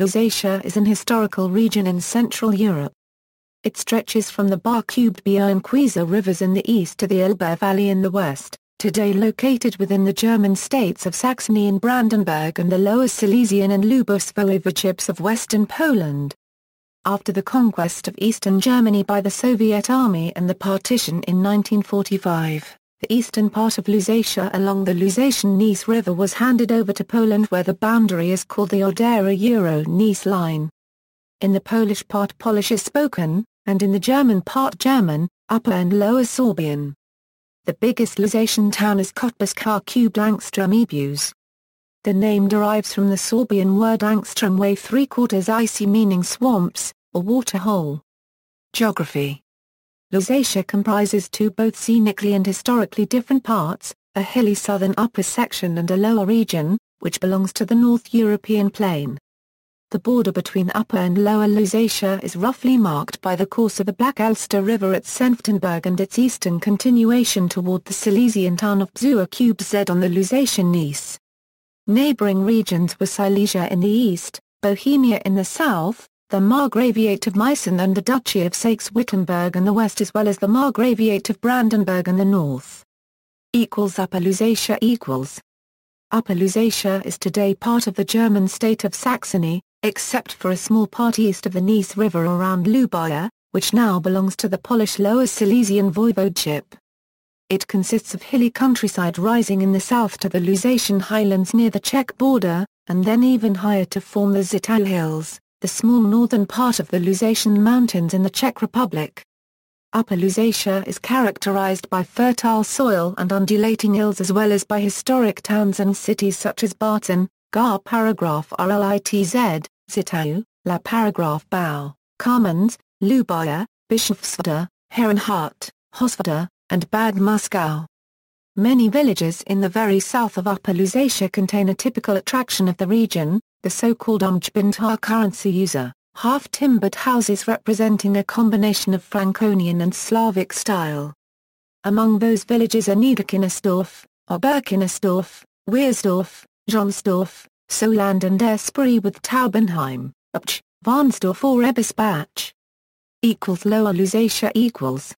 Lusatia is an historical region in Central Europe. It stretches from the Bar-cubed Bier and Kwisa rivers in the east to the Elbe Valley in the west, today located within the German states of Saxony and Brandenburg and the Lower Silesian and Lubusz voivodeships of western Poland. After the conquest of eastern Germany by the Soviet Army and the partition in 1945, the eastern part of Lusatia along the Lusatian-Neisse River was handed over to Poland where the boundary is called the Odera-Euro-Neisse line. In the Polish part Polish is spoken, and in the German part German, Upper and Lower Sorbian. The biggest Lusatian town is Cottbus cubed Angstrom Ebus. The name derives from the Sorbian word Angstrom way three quarters icy meaning swamps, or water hole. Geography Lusatia comprises two both scenically and historically different parts, a hilly southern upper section and a lower region, which belongs to the North European plain. The border between Upper and Lower Lusatia is roughly marked by the course of the Black Elster River at Senftenberg and its eastern continuation toward the Silesian town of Bzua on the Lusatian Neisse. Neighboring regions were Silesia in the east, Bohemia in the south, the Margraviate of Meissen and the Duchy of Saxe-Wittenberg in the west as well as the Margraviate of Brandenburg in the north. Equals Upper Lusatia equals Upper Lusatia is today part of the German state of Saxony, except for a small part east of the Neisse River around Lubaya, which now belongs to the Polish Lower Silesian Voivodeship. It consists of hilly countryside rising in the south to the Lusatian highlands near the Czech border, and then even higher to form the Zittau Hills, the small northern part of the Lusatian Mountains in the Czech Republic. Upper Lusatia is characterized by fertile soil and undulating hills as well as by historic towns and cities such as Bautzen, Gar paragraph RLITZ, Zittau, La Paragraph Bau, Kamenz, Lubaya, Bischofswerda, Herrnhut, Hospodar, and Bad Muskau. Many villages in the very south of Upper Lusatia contain a typical attraction of the region, the so-called Umgebinter currency user, half-timbered houses representing a combination of Franconian and Slavic style. Among those villages are Niederkinnersdorf, Oberkinnersdorf, Wiersdorf, Jonsdorf, Soland and Esprit with Taubenheim, Upch, Varnsdorf or Ebersbach. Equals Lower Lusatia equals.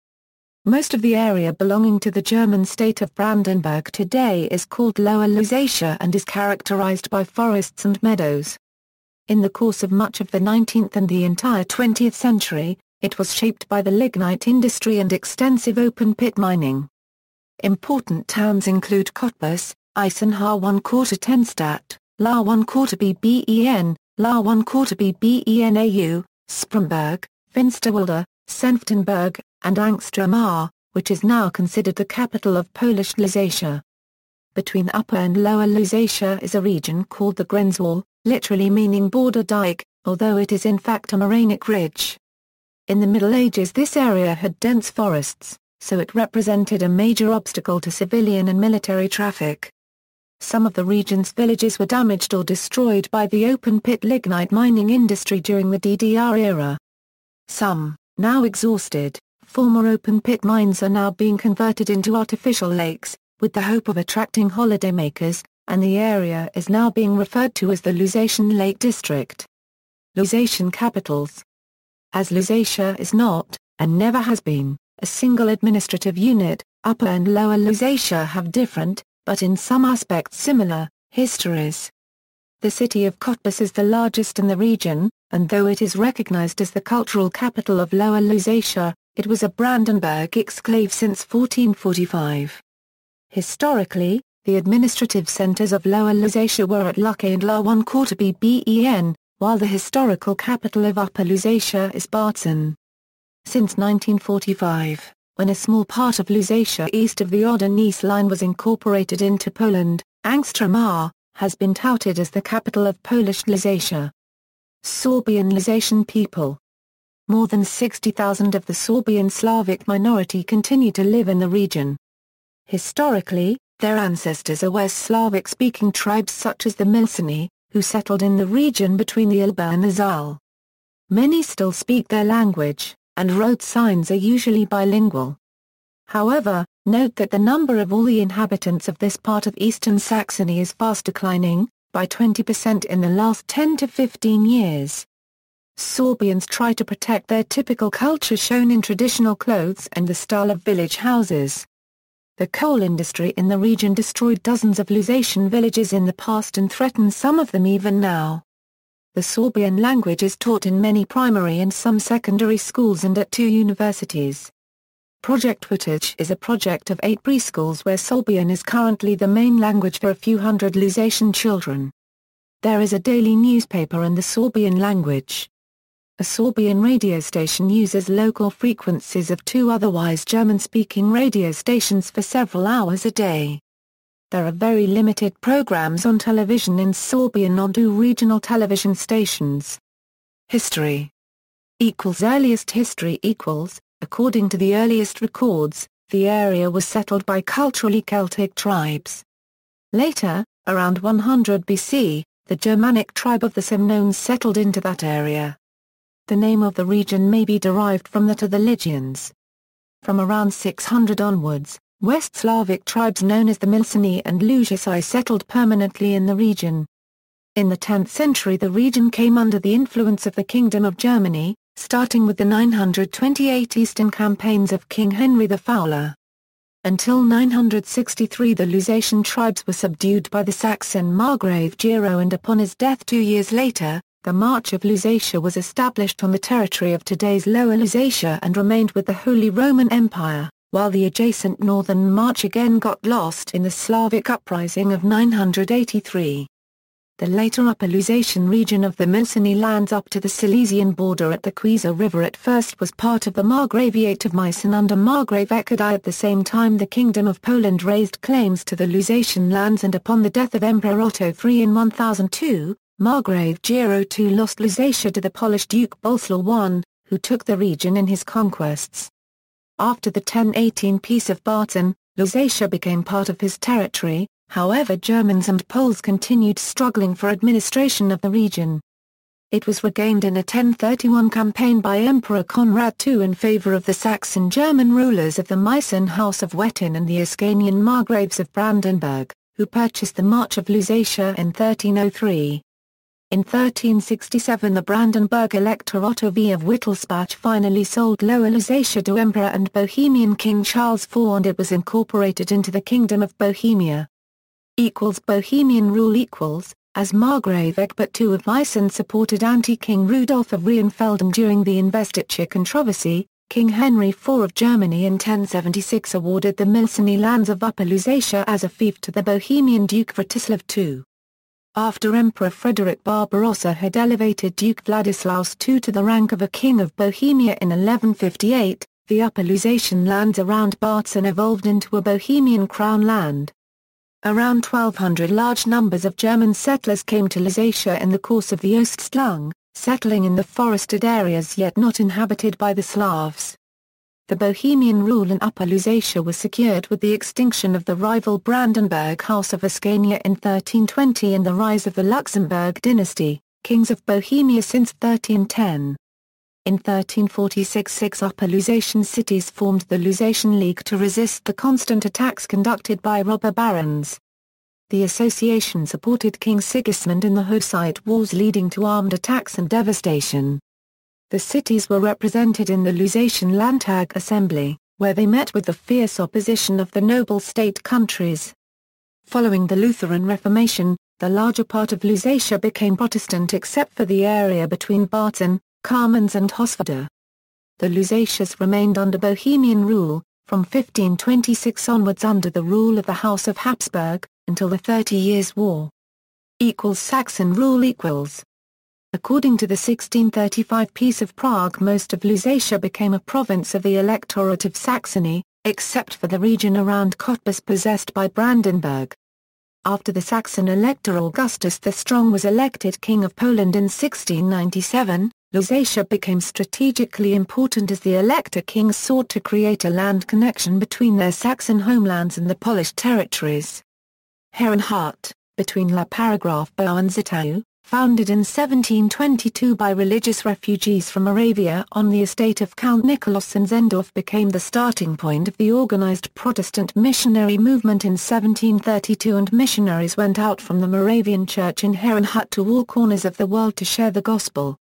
Most of the area belonging to the German state of Brandenburg today is called Lower Lusatia and is characterized by forests and meadows. In the course of much of the 19th and the entire 20th century, it was shaped by the lignite industry and extensive open-pit mining. Important towns include Cottbus, Eisenhower 1 quarter Tenstadt, La 1 quarter BBEN, La 1 quarter BBENAU, Spremberg, Finsterwalde, Senftenberg, and Angstrom which is now considered the capital of Polish Lusatia. Between Upper and Lower Lusatia is a region called the Grenzwall, literally meaning border dike, although it is in fact a morainic ridge. In the Middle Ages this area had dense forests, so it represented a major obstacle to civilian and military traffic. Some of the region's villages were damaged or destroyed by the open-pit lignite mining industry during the DDR era. Some, now exhausted, former open-pit mines are now being converted into artificial lakes, with the hope of attracting holidaymakers, and the area is now being referred to as the Lusatian Lake District. Lusatian capitals As Lusatia is not, and never has been, a single administrative unit, Upper and Lower Lusatia have different, but in some aspects similar, histories. The city of Cottbus is the largest in the region, and though it is recognized as the cultural capital of Lower Lusatia, it was a Brandenburg exclave since 1445. Historically, the administrative centers of Lower Lusatia were at Lucke and La 1 quarter BBEN, while the historical capital of Upper Lusatia is Bautzen. Since 1945, when a small part of Lusatia east of the Oder-Neisse line was incorporated into Poland, Angstrom has been touted as the capital of Polish Lusatia. Sorbian Lusatian people More than 60,000 of the Sorbian Slavic minority continue to live in the region. Historically, their ancestors are West Slavic-speaking tribes such as the Milceni, who settled in the region between the Elbe and the Saale. Many still speak their language, and road signs are usually bilingual. However, note that the number of all the inhabitants of this part of eastern Saxony is fast declining, by 20% in the last 10 to 15 years. Sorbians try to protect their typical culture shown in traditional clothes and the style of village houses. The coal industry in the region destroyed dozens of Lusatian villages in the past and threatens some of them even now. The Sorbian language is taught in many primary and some secondary schools and at two universities. Project Footage is a project of eight preschools where Sorbian is currently the main language for a few hundred Lusatian children. There is a daily newspaper in the Sorbian language. A Sorbian radio station uses local frequencies of two otherwise German-speaking radio stations for several hours a day. There are very limited programs on television in Sorbian on two regional television stations. History equals earliest history equals According to the earliest records, the area was settled by culturally Celtic tribes. Later, around 100 BC, the Germanic tribe of the Semnones settled into that area. The name of the region may be derived from that of the Lygians. From around 600 onwards, West Slavic tribes known as the Milceni and Lusacii settled permanently in the region. In the 10th century the region came under the influence of the Kingdom of Germany, starting with the 928 Eastern campaigns of King Henry the Fowler. Until 963 the Lusatian tribes were subdued by the Saxon Margrave Gero and upon his death two years later, the March of Lusatia was established on the territory of today's Lower Lusatia and remained with the Holy Roman Empire, while the adjacent Northern March again got lost in the Slavic uprising of 983 the later Upper Lusatian region of the Milceni lands up to the Silesian border at the Kwisa River at first was part of the Margraviate of Meissen under Margrave Eckard I at the same time the Kingdom of Poland raised claims to the Lusatian lands and upon the death of Emperor Otto III in 1002, Margrave Gero II lost Lusatia to the Polish Duke Boleslaw I, who took the region in his conquests. After the 1018 Peace of Bautzen, Lusatia became part of his territory, However Germans and Poles continued struggling for administration of the region. It was regained in a 1031 campaign by Emperor Conrad II in favor of the Saxon German rulers of the Meissen House of Wettin and the Ascanian Margraves of Brandenburg, who purchased the March of Lusatia in 1303. In 1367 the Brandenburg Elector Otto V of Wittelsbach finally sold Lower Lusatia to Emperor and Bohemian King Charles IV and it was incorporated into the Kingdom of Bohemia equals Bohemian rule equals, as Margrave Egbert II of Meissen supported anti-King Rudolf of Rheinfelden during the investiture controversy, King Henry IV of Germany in 1076 awarded the Milceni lands of Upper Lusatia as a fief to the Bohemian Duke Vratislav II. After Emperor Frederick Barbarossa had elevated Duke Vladislaus II to the rank of a King of Bohemia in 1158, the Upper Lusatian lands around Bautzen evolved into a Bohemian crown land. Around 1200 large numbers of German settlers came to Lusatia in the course of the Oststlung, settling in the forested areas yet not inhabited by the Slavs. The Bohemian rule in Upper Lusatia was secured with the extinction of the rival Brandenburg House of Ascania in 1320 and the rise of the Luxembourg dynasty, kings of Bohemia since 1310. In 1346 six Upper Lusatian cities formed the Lusatian League to resist the constant attacks conducted by robber barons. The association supported King Sigismund in the Hussite Wars leading to armed attacks and devastation. The cities were represented in the Lusatian Landtag Assembly, where they met with the fierce opposition of the noble state countries. Following the Lutheran Reformation, the larger part of Lusatia became Protestant except for the area between Bautzen, Kamenz and Hospodar. The Lusatias remained under Bohemian rule, from 1526 onwards under the rule of the House of Habsburg, until the Thirty Years' War. Equals Saxon rule equals. According to the 1635 Peace of Prague most of Lusatia became a province of the Electorate of Saxony, except for the region around Cottbus possessed by Brandenburg. After the Saxon elector Augustus the Strong was elected King of Poland in 1697, Lusatia became strategically important as the Elector kings sought to create a land connection between their Saxon homelands and the Polish territories. Herrnhut, between La Paragraphe and Zittau, founded in 1722 by religious refugees from Moravia on the estate of Count Nicholas Zinzendorf became the starting point of the organized Protestant missionary movement in 1732 and missionaries went out from the Moravian church in Herrnhut to all corners of the world to share the gospel.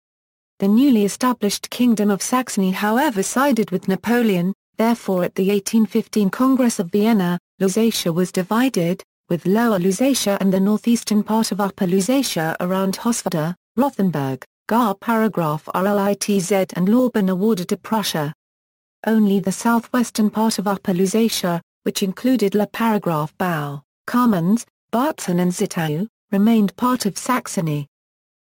The newly established Kingdom of Saxony however sided with Napoleon, therefore at the 1815 Congress of Vienna, Lusatia was divided, with Lower Lusatia and the northeastern part of Upper Lusatia around Hospodar, Rothenburg, Gar paragraph RLITZ and Lauben awarded to Prussia. Only the southwestern part of Upper Lusatia, which included La Paragraph Bau, Kamenz, Bautzen and Zittau, remained part of Saxony.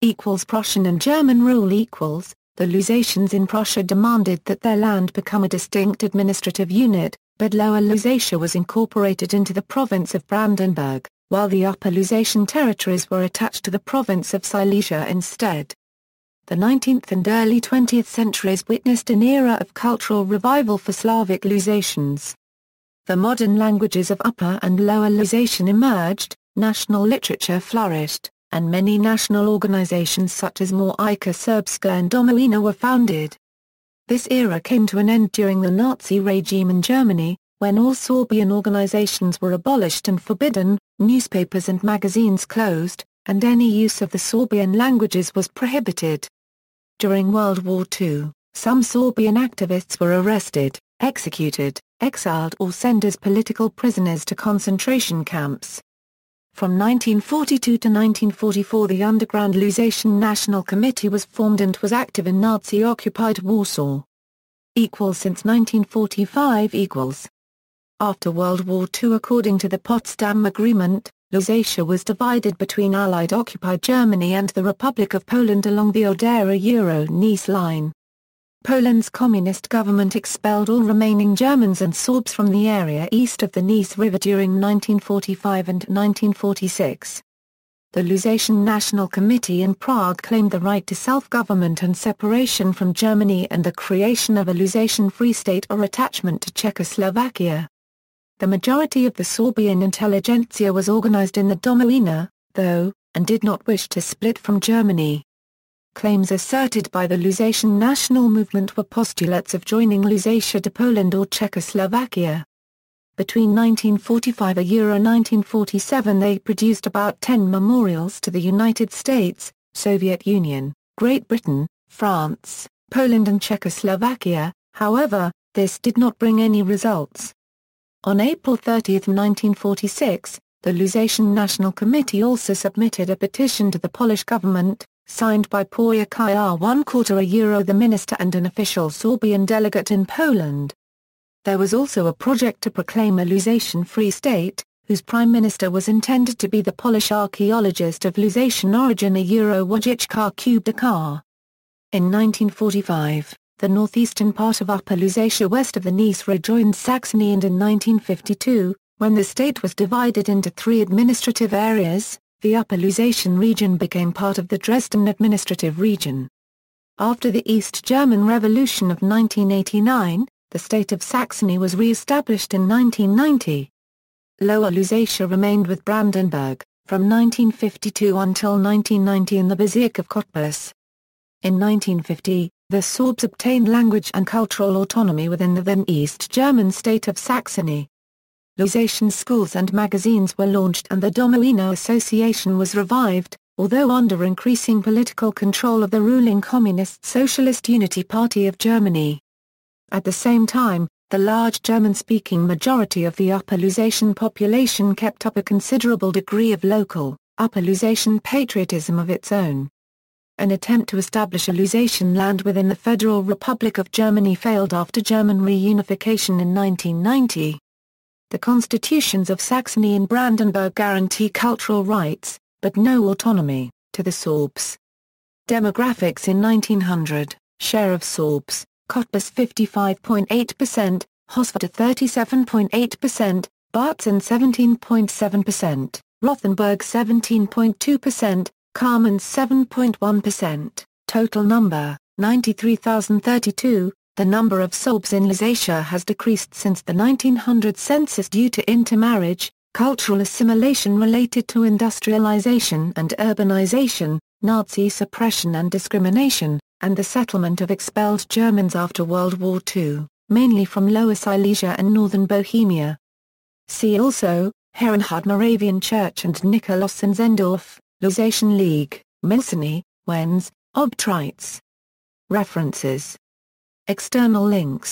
Equals Prussian and German rule equals, the Lusatians in Prussia demanded that their land become a distinct administrative unit, but Lower Lusatia was incorporated into the province of Brandenburg, while the Upper Lusatian territories were attached to the province of Silesia instead. The 19th and early 20th centuries witnessed an era of cultural revival for Slavic Lusatians. The modern languages of Upper and Lower Lusatian emerged, national literature flourished, and many national organizations such as Małajka Serbska and Domowina were founded. This era came to an end during the Nazi regime in Germany, when all Sorbian organizations were abolished and forbidden, newspapers and magazines closed, and any use of the Sorbian languages was prohibited. During World War II, some Sorbian activists were arrested, executed, exiled or sent as political prisoners to concentration camps. From 1942 to 1944 the underground Lusatian National Committee was formed and was active in Nazi-occupied Warsaw. Equals since 1945 equals. After World War II according to the Potsdam Agreement, Lusatia was divided between Allied-occupied Germany and the Republic of Poland along the Odera-Euro-Neisse line. Poland's communist government expelled all remaining Germans and Sorbs from the area east of the Neisse River during 1945 and 1946. The Lusatian National Committee in Prague claimed the right to self-government and separation from Germany and the creation of a Lusatian Free State or attachment to Czechoslovakia. The majority of the Sorbian intelligentsia was organized in the Domowina, though, and did not wish to split from Germany. Claims asserted by the Lusatian national movement were postulates of joining Lusatia to Poland or Czechoslovakia. Between 1945 and Euro 1947 they produced about 10 memorials to the United States, Soviet Union, Great Britain, France, Poland and Czechoslovakia, however, this did not bring any results. On April 30, 1946, the Lusatian National Committee also submitted a petition to the Polish government, signed by Poyakir one quarter a euro the minister and an official Sorbian delegate in Poland. There was also a project to proclaim a Lusatian Free State, whose prime minister was intended to be the Polish archaeologist of Lusatian origin a euro Wojciech Kubdakar. In 1945, the northeastern part of Upper Lusatia west of the Neisse rejoined Saxony and in 1952, when the state was divided into three administrative areas, the Upper Lusatian region became part of the Dresden administrative region. After the East German Revolution of 1989, the state of Saxony was re-established in 1990. Lower Lusatia remained with Brandenburg, from 1952 until 1990 in the Bezirk of Cottbus. In 1950, the Sorbs obtained language and cultural autonomy within the then East German state of Saxony. Lusatian schools and magazines were launched and the Domowina Association was revived, although under increasing political control of the ruling Communist Socialist Unity Party of Germany. At the same time, the large German-speaking majority of the Upper Lusatian population kept up a considerable degree of local, Upper Lusatian patriotism of its own. An attempt to establish a Lusatian land within the Federal Republic of Germany failed after German reunification in 1990. The constitutions of Saxony and Brandenburg guarantee cultural rights, but no autonomy, to the Sorbs. Demographics in 1900, share of Sorbs, Cottbus 55.8%, Hospodar 37.8%, Bautzen 17.7%, Rothenburg 17.2%, Carmen 7.1%, total number, 93,032, the number of Sorbs in Lusatia has decreased since the 1900 census due to intermarriage, cultural assimilation related to industrialization and urbanization, Nazi suppression and discrimination, and the settlement of expelled Germans after World War II, mainly from Lower Silesia and northern Bohemia. See also, Herrenhard Moravian Church and Nikolaus Lusatian League, Milceni, Wends, Obotrites. References External links